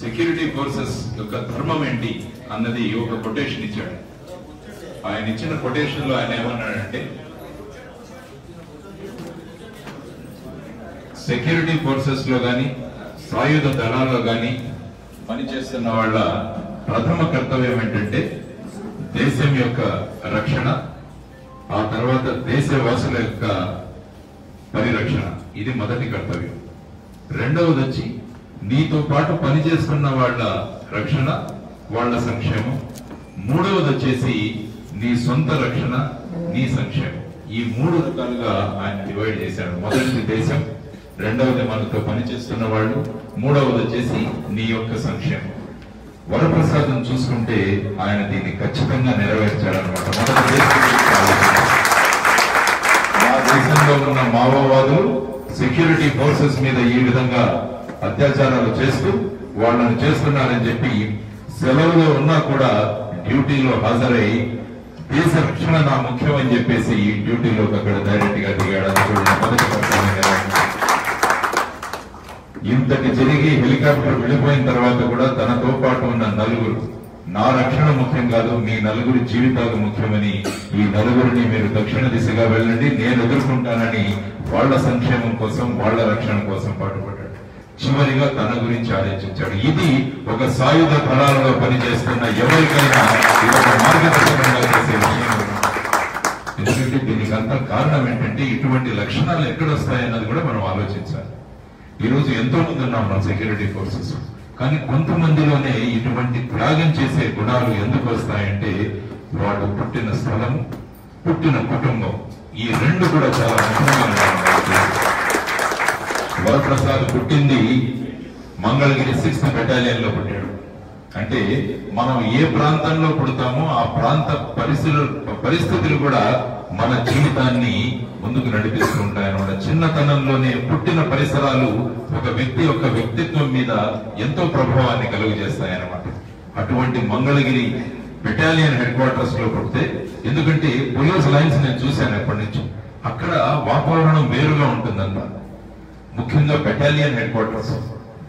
Security forces యొక్క ధర్మం ఏంటి అన్నది ఒక కొటేషన్ ఇచ్చాడు. ఆయన ఇచ్చిన కొటేషన్లో ఆయన ఏమన్నాడంటే సెక్యూరిటీ ఫోర్సెస్లో గాని సాయుధ దళాల్లో గాని పనిచేస్తున్న వాళ్ళ ప్రథమ కర్తవ్యం ఏంటంటే దేశం యొక్క రక్షణ ఆ తర్వాత దేశవాసుల యొక్క పరిరక్షణ. ఇది మొదటి కర్తవ్యం. రెండవది వచ్చి నీతో పాటు పనిచేస్తున్న వాళ్ళ రక్షణ వాళ్ళ సంక్షేమం. మూడవది వచ్చేసి నీ సొంత రక్షణ నీ సంక్షేమం. ఈ మూడు రకాలుగా ఆయన డివైడ్ చేశాడు. మొదటిది దేశం రెండవది మనతో పనిచేస్తున్న వాళ్ళు మూడవది వచ్చేసి నీ యొక్క సంక్షేమం. వరప్రసాదం చూసుకుంటే ఆయన దీన్ని ఖచ్చితంగా నెరవేర్చాడనమాట మొదటి దేశం గురించి ఆలోచించాడు. మా దేశంలో ఉన్న మావోవాదులు సెక్యూరిటీ ఫోర్సెస్ మీద ఈ విధంగా అత్యాచారాలు చేస్తూ వాళ్ళని చేస్తున్నారని చెప్పి సెలవులో ఉన్నా కూడా డ్యూటీలో హాజరై దేశ రక్షణ నా ముఖ్యం అని చెప్పేసి ఈ డ్యూటీలోకి అక్కడ డైరెక్ట్గా దిగాడు. ఇంతటి జరిగి హెలికాప్టర్ వెళ్ళిపోయిన తర్వాత కూడా తనతో పాటు ఉన్న నలుగురు నా రక్షణ ముఖ్యం కాదు మీ నలుగురి జీవితాలు ముఖ్యమని ఈ నలుగురిని మీరు దక్షిణ దిశగా వెళ్ళండి. నేను ఎదుర్కొంటానని వాళ్ళ సంక్షేమం కోసం వాళ్ళ రక్షణ కోసం పాటుపడ్డాడు. చివరిగా తన గురించి ఆలోచించాడు. ఇది ఒక సాయుధ దళాలలో పనిచేస్తున్న ఎవరికైనా ఇది ఒక మార్గదర్శకంగా చేసే విషయం. ఎందుకంటే దీనికి కారణం ఏంటంటే ఇటువంటి లక్షణాలు ఎక్కడ వస్తాయన్నది కూడా మనం ఆలోచించాలి. ఈ రోజు ఎంతో మంది ఉన్నాం మన సెక్యూరిటీ ఫోర్సెస్ కానీ కొంతమందిలోనే ఇటువంటి త్యాగం చేసే గుణాలు ఎందుకు వస్తాయంటే వాడు పుట్టిన స్థలం పుట్టిన కుటుంబం. ఈ రెండు కూడా చాలా ముఖ్యమైన వరప్రసాద్ పుట్టింది మంగళగిరి సిక్స్త్ బెటాలియన్లో పుట్టాడు. అంటే మనం ఏ ప్రాంతంలో పుడతామో ఆ ప్రాంత పరిస్థితులు పరిస్థితులు కూడా మన జీవితాన్ని ముందుకు నడిపిస్తూ ఉంటాయన్నమాట. చిన్నతనంలోనే పుట్టిన పరిసరాలు ఒక వ్యక్తి యొక్క వ్యక్తిత్వం మీద ఎంతో ప్రభావాన్ని కలుగజేస్తాయన్నమాట. అటువంటి మంగళగిరి బెటాలియన్ హెడ్ క్వార్టర్స్లో పుడితే ఎందుకంటే పోలీస్ లైన్స్ నేను చూశాను ఎప్పటి నుంచి. అక్కడ వాతావరణం వేరుగా ఉంటుందంట ముఖ్యంగా battalion headquarters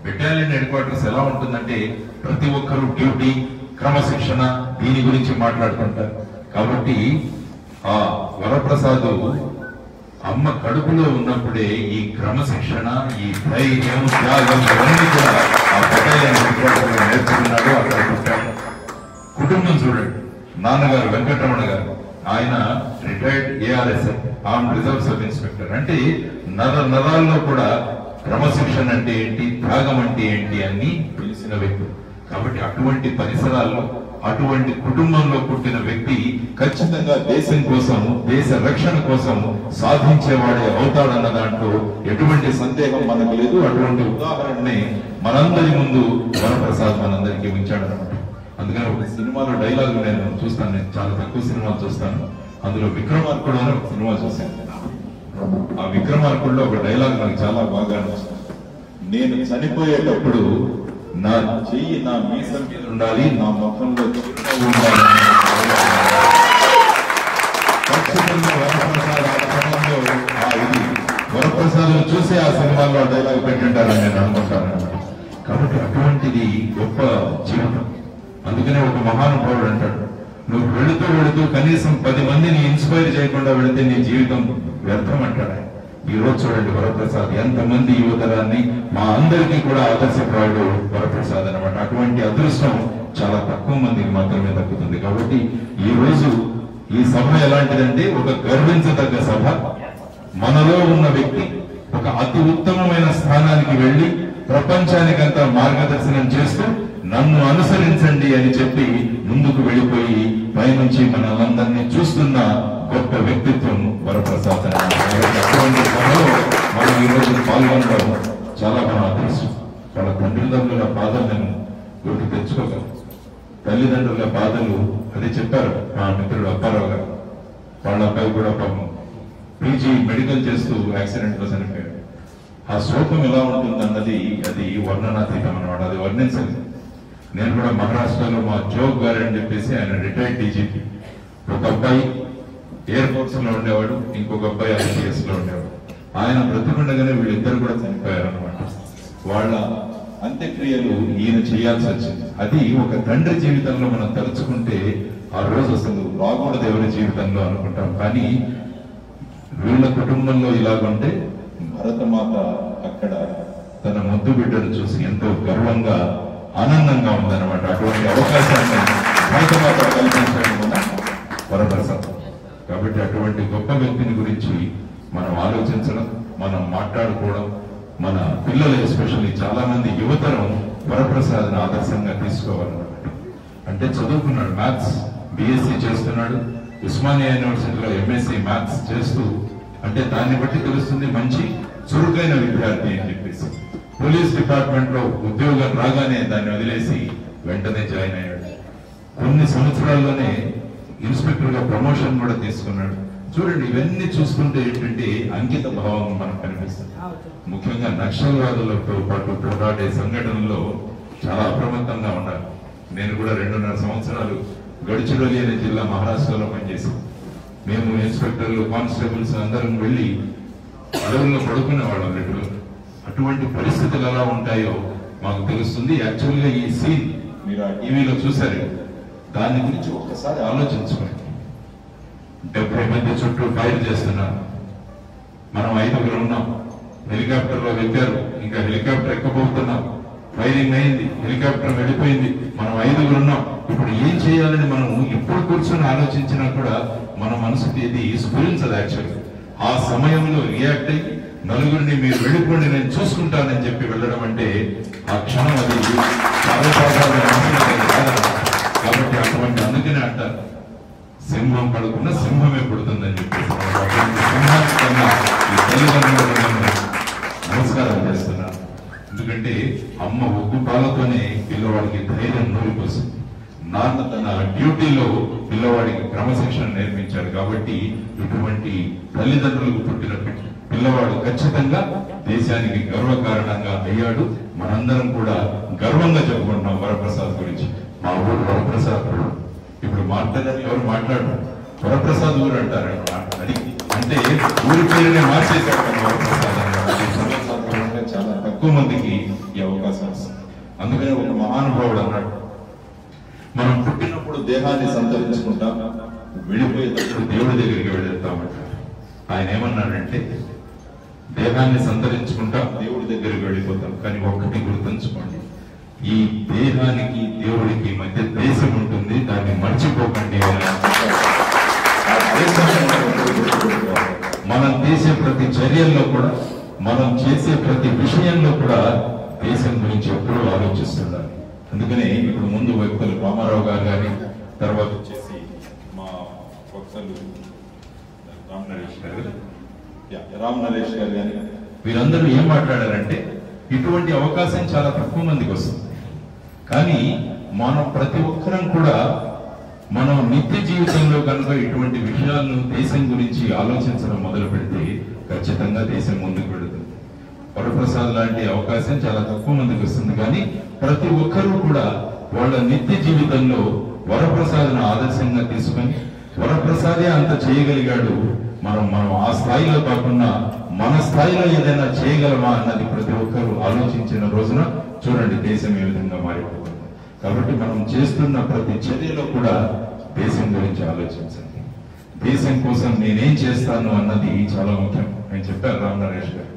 battalion headquarters ఎలా ఉంటుందంటే ప్రతి ఒక్కరు డ్యూటీ క్రమశిక్షణ దీని గురించి మాట్లాడుతుంటారు కాబట్టి ఆ వరప్రసాద్ అమ్మ కడుపులో ఉన్నప్పుడే ఈ క్రమశిక్షణ ఈ ధైర్యం త్యాగం ఇవన్నీ కూడా ఆ బెటాలియన్ నేర్చుకున్నాడు అక్కడ పుట్టాడు. కుటుంబం చూడండి. నాన్నగారు వెంకటరమణ గారు ఆయన retired ARSF arm reserve sub inspector. అంటే నర నరాల్లో కూడా క్రమశిక్షణ అంటే ఏంటి త్యాగం అంటే ఏంటి అని తెలిసిన వ్యక్తి కాబట్టి అటువంటి పరిసరాల్లో అటువంటి కుటుంబంలో పుట్టిన వ్యక్తి ఖచ్చితంగా దేశం కోసం దేశ రక్షణ కోసం సాధించేవాడే అవుతాడన్న దాంట్లో ఎటువంటి సందేహం మనకు లేదు. అటువంటి ఉదాహరణని మనందరి ముందు వరప్రసాద్ మనందరికీ ఉంచాడనమాట అందుకని ఒక సినిమాలో డైలాగ్ నేను చూస్తాను. నేను చాలా తక్కువ సినిమాలు చూస్తాను. అందులో విక్రమార్కుడు అని ఒక సినిమా చూశాను ఆ విక్రమార్కుడులో ఒక డైలాగ్ నాకు చాలా బాగా నచ్చింది నేను చనిపోయేటప్పుడు నా చెయ్యి నా మీసం మీద ఉండాలి నా ముఖంలో చిరునవ్వు ఉండాలి. వరప్రసాద్ చూసే ఆ సినిమాల్లో డైలాగ్ పెట్టింటారని నేను అనుకుంటాను. కాబట్టి అటువంటిది గొప్ప జీవితం. అందుకనే ఒక మహానుభావుడు అంటాడు నువ్వు వెళుతూ వెళుతూ కనీసం పది మందిని ఇన్స్పైర్ చేయకుండా వెళితే నీ జీవితం వ్యర్థం అంటాడు ఆయన. ఈ రోజు చూడండి వరప్రసాద్. ఎంతమంది యువతరాన్ని మా అందరికీ కూడా ఆదర్శప్రాయుడు వరప్రసాద్ అనమాట అటువంటి అదృష్టం చాలా తక్కువ మందికి మాత్రమే దక్కుతుంది. కాబట్టి ఈ రోజు ఈ సభ ఎలాంటిదంటే ఒక గర్వించదగ్గ సభ. మనలో ఉన్న వ్యక్తి ఒక అతి ఉత్తమమైన స్థానానికి వెళ్ళి ప్రపంచానికంతా మార్గదర్శనం చేస్తూ నన్ను అనుసరించండి అని చెప్పి ముందుకు వెళ్ళిపోయి పైనుంచి మనలందరినీ చూస్తున్న గొప్ప వ్యక్తిత్వం వరప్రసాద్ అటువంటి మనం ఈ పాల్గొనడం చాలా మన అదృష్టం. వాళ్ళ తండ్రిదండ్రుల బాధలు నేను గుర్తు తెచ్చుకోగలను తల్లిదండ్రుల బాధలు అది చెప్పారు మా మిత్రుడు అప్పారావు గారు. వాళ్ళ అబ్బాయి కూడా పాపం పీజీ మెడికల్ చేస్తూ యాక్సిడెంట్లో చనిపోయాడు. ఆ శోకం ఎలా ఉంటుంది అన్నది అది వర్ణనాతీతం అనమాట అది వర్ణించలేదు. నేను కూడా మహారాష్ట్రలో మా జోగ్ గారు అని చెప్పేసి ఆయన రిటైర్డ్ డీజీపీ ఒక అబ్బాయి ఎయిర్ ఫోర్స్లో ఉండేవాడు ఇంకొక అబ్బాయి ఐపీఎస్లో ఉండేవాడు. ఆయన బ్రతుకుండగానే వీళ్ళిద్దరు కూడా చనిపోయారు అనమాట వాళ్ళ అంత్యక్రియలు ఈయన చేయాల్సి వచ్చింది. అది ఒక తండ్రి జీవితంలో మనం తలుచుకుంటే ఆ రోజు అసలు బాగుండదు ఎవరి జీవితంలో అనుకుంటాం. కానీ వీళ్ళ కుటుంబంలో ఇలాగుంటే భరతమాత అక్కడ తన ముద్దు బిడ్డను చూసి ఎంతో గర్వంగా ఆనందంగా ఉందన్నమాట. అటువంటి అవకాశాన్ని భరతమాత కల్పించడం మన కాబట్టి అటువంటి గొప్ప వ్యక్తిని గురించి మనం ఆలోచించడం మనం మాట్లాడుకోవడం మన పిల్లలు ఎస్పెషల్లీ చాలా మంది యువతరం వరప్రసాద్ని ఆదర్శంగా తీసుకోవాలన్నమాట. అంటే చదువుకున్నాడు మ్యాథ్స్ బిఎస్సి చేస్తున్నాడు ఉస్మానియా యూనివర్సిటీలో ఎంఎస్సి మ్యాథ్స్ చేస్తూ అంటే దాన్ని బట్టి తెలుస్తుంది మంచి చురుకైన విద్యార్థి అని చెప్పేసి. పోలీస్ డిపార్ట్మెంట్లో ఉద్యోగం రాగానే దాన్ని వదిలేసి వెంటనే జాయిన్ అయ్యాడు. కొన్ని సంవత్సరాల్లోనే ఇన్స్పెక్టర్గా ప్రమోషన్ కూడా తీసుకున్నాడు. చూడండి ఇవన్నీ చూసుకుంటే ఏంటంటే అంకిత భావం మనకు కనిపిస్తుంది. ముఖ్యంగా నక్సల్వాదులతో పాటు పోరాడే సంఘటనలో చాలా అప్రమత్తంగా ఉండాలి. నేను కూడా రెండున్నర సంవత్సరాలు గడిచిరోలి అనే జిల్లా మహారాష్ట్రలో పనిచేసి మేము ఇన్స్పెక్టర్లు కానిస్టేబుల్స్ అందరం వెళ్ళి అడవుల్లో పడుకునే వాళ్ళం రెగ్యులర్ అటువంటి పరిస్థితులు ఎలా ఉంటాయో మాకు తెలుస్తుంది. యాక్చువల్గా ఈ సీన్ మీరు టీవీలో చూసారు దాని గురించి ఒక్కసారి ఆలోచించుకోండి. డెబ్బై మంది చుట్టూ ఫైర్ చేస్తున్నారు. మనం ఐదుగురు ఉన్నాం. హెలికాప్టర్లో వెళ్ళారు ఇంకా హెలికాప్టర్ ఎక్కబోతున్నాం. ఫైరింగ్ అయింది. హెలికాప్టర్ వెళ్ళిపోయింది. మనం ఐదుగురు ఉన్నాం. ఇప్పుడు ఏం చేయాలని మనం ఇప్పుడు కూర్చొని ఆలోచించినా కూడా మన మనసుకి ఇది స్ఫురించదు యాక్చువల్గా ఆ సమయంలో రియాక్ట్ అయ్యి నలుగురిని మీరు వెళ్ళిపోండి నేను చూసుకుంటానని చెప్పి వెళ్ళడం అంటే ఆ క్షణం అది చాలా కాబట్టి అటువంటి అందుకనే అంటారు సింహం పడుకున్న సింహమే పుడుతుందని చెప్పి నమస్కారం చేస్తున్నాను. ఎందుకంటే అమ్మ ఒగ్గు పాలతోనే పిల్లవాడికి ధైర్యం నూరిపోసింది. నాన్న తన డ్యూటీలో పిల్లవాడికి క్రమశిక్షణ నేర్పించాడు కాబట్టి ఇటువంటి తల్లిదండ్రులకు పుట్టిన పెట్టి పిల్లవాడు ఖచ్చితంగా దేశానికి గర్వ కారణంగా అయ్యాడు. మనందరం కూడా గర్వంగా చెప్పుకుంటున్నాం వరప్రసాద్ గురించి. మా ఊరు వరప్రసాద్ ఇప్పుడు మాట్లాడారు ఎవరు మాట్లాడరు? వరప్రసాద్ ఊరు అంటారు. అది అంటే ఊరి పేరునే మార్చేశారు వరప్రసాద్ చాలా తక్కువ మందికి ఈ అవకాశం అందుకనే ఒక మహానుభావుడు అన్నాడు. మనం పుట్టినప్పుడు దేహాన్ని సంతరించుకుంటాం వెళ్ళిపోయేటప్పుడు దేవుడి దగ్గరికి వెళ్ళేస్తామంటారు ఆయన ఏమన్నాడంటే దేహాన్ని సంతరించుకుంటాం దేవుడి దగ్గరికి వెళ్ళిపోతాం. కానీ ఒక్కటి గుర్తుంచుకోండి. ఈ దేహానికి దేవుడికి మధ్య దేశం ఉంటుంది. దాన్ని మర్చిపోకండి. మనం చేసే ప్రతి చర్యల్లో కూడా మనం చేసే ప్రతి విషయంలో కూడా దేశం గురించి ఎప్పుడూ ఆలోచిస్తుండాలి. అందుకనే ఇప్పుడు ముందు వ్యక్తులు రామారావు గారు కానీ తర్వాత వచ్చేసి మా వక్తలు రామ్ నరేష్ గారు రామ్ నరేష్ గారు కానీ వీరందరూ ఏం మాట్లాడారంటే ఇటువంటి అవకాశం చాలా తక్కువ మందికి వస్తుంది. కానీ మనం ప్రతి ఒక్కరం కూడా మనం నిత్య జీవితంలో కనుక ఇటువంటి విషయాలను దేశం గురించి ఆలోచించడం మొదలు పెడితే ఖచ్చితంగా దేశం ముందుకు పెడుతుంది వరప్రసాద్ లాంటి అవకాశం చాలా తక్కువ మందికి వస్తుంది. కానీ ప్రతి ఒక్కరూ కూడా వాళ్ళ నిత్య జీవితంలో వరప్రసాద్ను ఆదర్శంగా తీసుకొని వరప్రసాదే అంత చేయగలిగాడు మనం మనం ఆ స్థాయిలో కాకుండా మన స్థాయిలో ఏదైనా చేయగలమా అన్నది ప్రతి ఒక్కరూ ఆలోచించిన రోజున చూడండి దేశం ఏ విధంగా మారిపోతుంది. కాబట్టి మనం చేస్తున్న ప్రతి చర్యలో కూడా దేశం గురించి ఆలోచించండి. దేశం కోసం నేనేం చేస్తాను అన్నది చాలా ముఖ్యం. నేను చెప్పాను రామ్ నరేష్ గారు.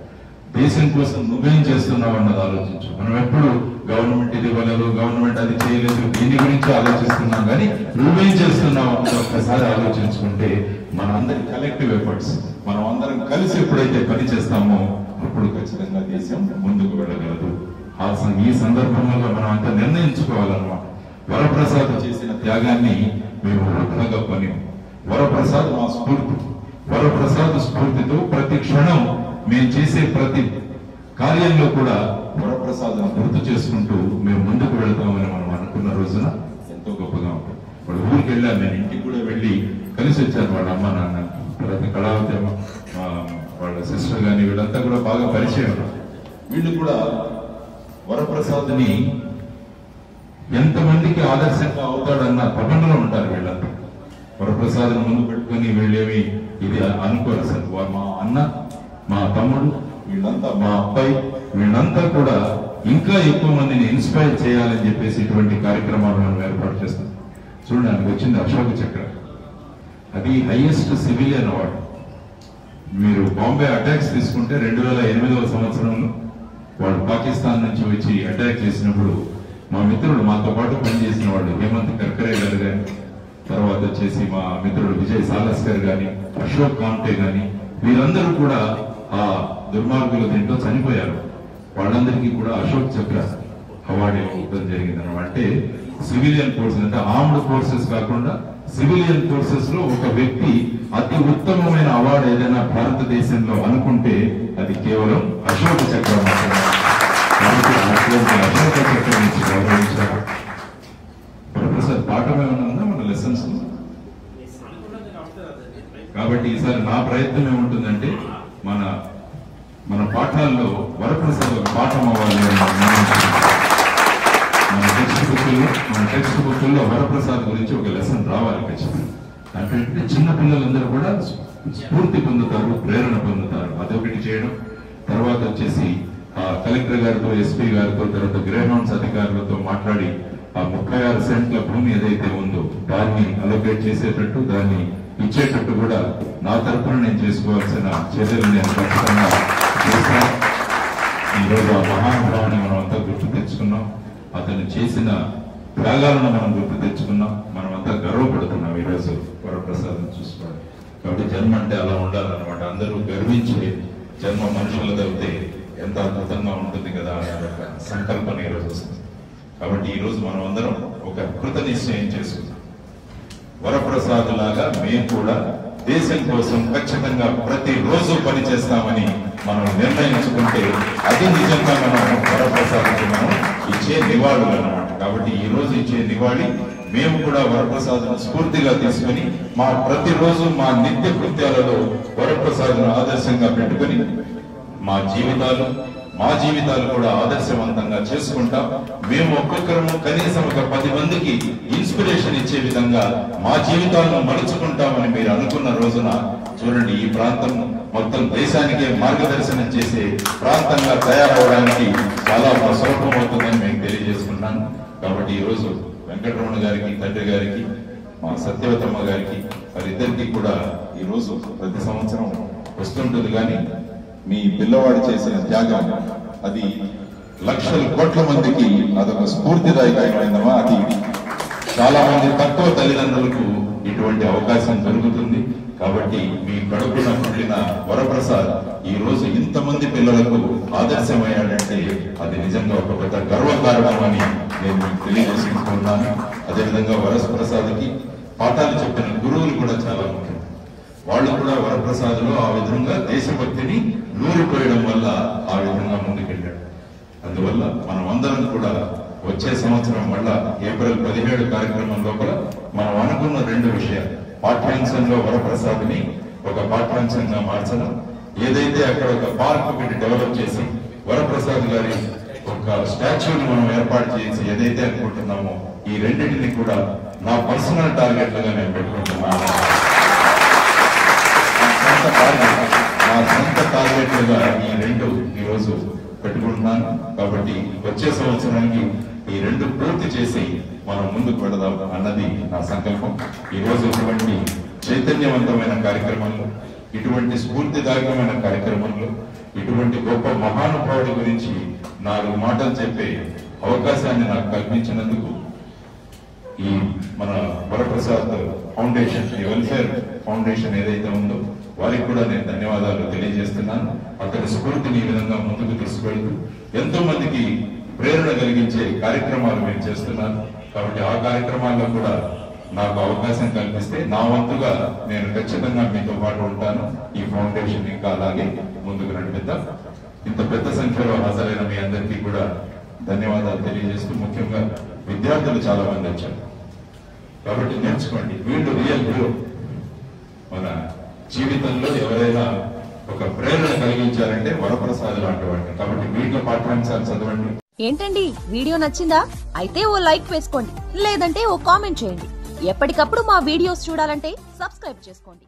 దేశం కోసం నువ్వేం చేస్తున్నావు అన్నది ఆలోచించు. మనం ఎప్పుడు గవర్నమెంట్ ఇది ఇవ్వలేదు గవర్నమెంట్ అది చేయలేదు దీని గురించి ఆలోచిస్తున్నాం కానీ నువ్వేం చేస్తున్నావు అన్నది ఒక్కసారి ఆలోచించుకుంటే మన అందరి కలెక్టివ్ ఎఫర్ట్స్ మనం అందరం కలిసి ఎప్పుడైతే పని చేస్తామో అప్పుడు ఖచ్చితంగా దేశం ముందుకు వెళ్ళగలదు. ఆ సం- ఈ సందర్భంలో మనం అంతా నిర్ణయించుకోవాలన్నమాట. వరప్రసాద్ చేసిన త్యాగాన్ని మేము వృధాగా పని వరప్రసాద్ మా స్ఫూర్తి. వరప్రసాద్ స్ఫూర్తితో ప్రతి క్షణం మేము చేసే ప్రతి కార్యంలో కూడా వరప్రసాదం గుర్తు చేసుకుంటూ మేము ముందుకు వెళ్తామని మనం అనుకున్న రోజున ఎంతో గొప్పగా ఉంటుంది. వాళ్ళ ఊరికి వెళ్ళాను నేను ఇంటికి కూడా వెళ్ళి కలిసి వచ్చాను వాళ్ళ అమ్మ నాన్న తర్వాత కళావతి అమ్మ వాళ్ళ సిస్టర్ కానీ వీళ్ళంతా కూడా బాగా పరిచయం. వీళ్ళు కూడా వరప్రసాద్ని ఎంతమందికి ఆదర్శంగా అవుతాడన్న తపనలో ఉంటారు వీళ్ళంతా. వరప్రసాద్ ముందు పెట్టుకుని వీళ్ళేమి ఇది అనుకోరు సార్ మా అన్న మా తమ్ముడు వీళ్ళంతా మా అబ్బాయి వీళ్ళంతా కూడా ఇంకా ఎక్కువ మందిని ఇన్స్పైర్ చేయాలని చెప్పేసి ఇటువంటి కార్యక్రమాలు మనం ఏర్పాటు చేస్తాం. చూడండి ఆయనకు వచ్చింది అశోక చక్ర. అది హైయెస్ట్ సివిలియన్ అవార్డు మీరు బాంబే అటాక్స్ తీసుకుంటే రెండు వేల ఎనిమిదవ సంవత్సరంలో వాళ్ళు పాకిస్తాన్ నుంచి వచ్చి అటాక్ చేసినప్పుడు మా మిత్రుడు మాతో పాటు పనిచేసిన వాళ్ళు హేమంత్ కర్కరే గారు కానీ తర్వాత వచ్చేసి మా మిత్రుడు విజయ్ సాలస్కర్ గాని అశోక్ కాంటే గాని వీరందరూ కూడా ఆ దుర్మార్గుల దీంట్లో చనిపోయారు. వాళ్ళందరికీ కూడా అశోక్ చక్ర అవార్డు ఇవ్వడం జరిగింది అనమాట అంటే సివిలియన్ ఫోర్సెస్ అంటే ఆర్మ్డ్ ఫోర్సెస్ కాకుండా సివిలియన్ ఫోర్సెస్లో ఒక వ్యక్తి అతి ఉత్తమమైన అవార్డు ఏదైనా భారతదేశంలో అనుకుంటే అది కేవలం అశోక చక్ర అశోక చక్రం నుంచి గౌరవించారు. ప్రొఫెసర్ పాఠం ఏమైనా ఉందా? మన లెసన్స్ కాబట్టి ఈసారి నా ప్రయత్నం ఏముంటుందంటే మన మన పాఠాల్లో వరప్రసాద్ ఒక పాఠం అవ్వాలి మన టెక్స్ట్ బుక్లో మన టెక్స్ట్ బుక్లో వరప్రసాద్ గురించి ఒక లెసన్ రావాలి ఖచ్చితంగా. అంటే చిన్న పిల్లలందరూ కూడా స్ఫూర్తి పొందుతారు ప్రేరణ పొందుతారు. అదొకటి చేయడం. తర్వాత వచ్చేసి ఆ కలెక్టర్ గారితో ఎస్పీ గారితో తర్వాత గ్రేహౌండ్స్ అధికారులతో మాట్లాడి ఆ ముప్పై ఆరు సెంట్ల భూమి ఏదైతే ఉందో దాన్ని అలొకేట్ చేసేటట్టు దాన్ని ఇచ్చేటట్టు కూడా నా తరఫున నేను చేసుకోవాల్సిన చర్యలు నేను ఖచ్చితంగా చేశాను ఈరోజు ఆ మహానుభావాన్ని మనం అంతా గుర్తు తెచ్చుకున్నాం. అతను చేసిన త్యాగాలను మనం గుర్తు తెచ్చుకున్నాం. మనం అంతా గర్వపడుతున్నాం ఈ రోజు వరప్రసాదం చూసుకోవాలి కాబట్టి జన్మ అంటే అలా ఉండాలన్నమాట. అందరూ గర్వించే జన్మ మనుషులది అయితే ఎంత అద్భుతంగా ఉంటుంది కదా అనే ఒక సంకల్పన ఈ రోజు వస్తుంది. కాబట్టి ఈరోజు మనం అందరం ఒక కృత నిశ్చయం చేసుకుంటాం వరప్రసాద్ లాగా మేము కూడా దేశం కోసం ఖచ్చితంగా ప్రతి రోజు పని చేస్తామని మనం నిర్ణయించుకుంటే అది నిజంగా మనం వరప్రసాద్కి మనం ఇచ్చే నివాళులు అనమాట కాబట్టి ఈ రోజు ఇచ్చే నివాళి మేము కూడా వరప్రసాద్ను స్ఫూర్తిగా తీసుకొని మా ప్రతిరోజు మా నిత్య కృత్యాలలో వరప్రసాద్ను ఆదర్శంగా పెట్టుకొని మా జీవితాలు మా జీవితాలు కూడా ఆదర్శవంతంగా చేసుకుంటాం. మేము ఒక్కొక్కరము కనీసం ఒక పది మందికి ఇన్స్పిరేషన్ ఇచ్చే విధంగా మా జీవితాలను మలుచుకుంటామని మీరు అనుకున్న రోజున చూడండి ఈ ప్రాంతం మొత్తం దేశానికే మార్గదర్శనం చేసే ప్రాంతంగా తయారవడానికి చాలా సులభం అవుతుందని మేము తెలియజేసుకున్నాను కాబట్టి ఈ రోజు వెంకటరమణ గారికి తండ్రి గారికి మా సత్యవతమ్మ గారికి వారిద్దరికీ కూడా ఈ రోజు ప్రతి సంవత్సరం వస్తుంటుంది. కానీ మీ పిల్లవాడు చేసిన త్యాగం. అది లక్షల కోట్ల మందికి అదొక స్ఫూర్తిదాయకమైనవా అది చాలా మంది తక్కువ తల్లిదండ్రులకు ఇటువంటి అవకాశం దొరుకుతుంది. కాబట్టి మీ కడుపున పుట్టిన వరప్రసాద్ ఈ రోజు ఇంతమంది పిల్లలకు ఆదర్శమయ్యాడంటే అది నిజంగా ఒక పెద్ద గర్వకారణం అని నేను మీకు తెలియజేసుకుంటున్నాను. అదేవిధంగా వరప్రసాద్కి పాఠాలు చెప్పిన గురువులు కూడా చాలా ముఖ్యం. వాళ్ళు కూడా వరప్రసాద్లో ఆ విధంగా దేశభక్తిని నూరిపోయడం వల్ల ఆ విధంగా ముందుకెళ్ళాడు. అందువల్ల మనం అందరం కూడా వచ్చే సంవత్సరం మళ్ళా ఏప్రిల్ పదిహేడు కార్యక్రమం లోపల మనం అనుకున్న రెండు విషయాలు. పాఠ్యాంశంలో వరప్రసాద్ని ఒక పాఠ్యాంశంగా మార్చడం ఏదైతే అక్కడ ఒక పార్క్ ఒకటి డెవలప్ చేసి వరప్రసాద్ గారి ఒక స్టాచ్యూని మనం ఏర్పాటు చేసి ఏదైతే అనుకుంటున్నామో ఈ రెండింటిని కూడా నా పర్సనల్ టార్గెట్లుగా నేను పెట్టుకుంటున్నాను. సొంత టార్గెట్ నా సొంత టార్గెట్లుగా ఈ రెండు ఈ రోజు పెట్టుకుంటున్నాను. కాబట్టి వచ్చే సంవత్సరానికి ఈ రెండు పూర్తి చేసి మనం ముందుకు పెడదాం అన్నది నా సంకల్పం. ఈ రోజు ఇటువంటి చైతన్యవంతమైన కార్యక్రమంలో ఇటువంటి స్ఫూర్తిదాయకమైన కార్యక్రమంలో ఇటువంటి గొప్ప మహానుభావుడి గురించి నాలుగు మాటలు చెప్పే అవకాశాన్ని నాకు కల్పించినందుకు ఈ మన వరప్రసాద్ ఫౌండేషన్ వెల్ఫేర్ ఫౌండేషన్ ఏదైతే ఉందో వారికి కూడా నేను ధన్యవాదాలు తెలియజేస్తున్నాను. అతని స్ఫూర్తిని ఈ విధంగా ముందుకు తీసుకెళ్తూ ఎంతో మందికి ప్రేరణ కలిగించే కార్యక్రమాలు మేము చేస్తున్నాను. కాబట్టి ఆ కార్యక్రమాల్లో కూడా నాకు అవకాశం కల్పిస్తే నా వంతుగా నేను ఖచ్చితంగా మీతో పాటు ఉంటాను. ఈ ఫౌండేషన్ ఇంకా అలాగే ముందుకు నడిపిద్దాం. ఇంత పెద్ద సంఖ్యలో హాజరైన మీ అందరికీ కూడా ధన్యవాదాలు తెలియజేస్తూ ముఖ్యంగా విద్యార్థులు చాలా మంది వచ్చారు. కాబట్టి నేర్చుకోండి. వీళ్ళు రియల్ హీరో. మన జీవితంలో ఎవరైనా ఒక ప్రేరణ కలిగించారంటే వరప్రసాద్ లాంటి వాడిని. కాబట్టి వీటిలో పాఠ్యాంశాలు చదవండి. ఏంటండి? వీడియో నచ్చిందా? అయితే ఓ లైక్ వేసుకోండి. లేదంటే ఓ కామెంట్ చేయండి. ఎప్పటికప్పుడు మా వీడియోస్ చూడాలంటే సబ్స్క్రైబ్ చేసుకోండి.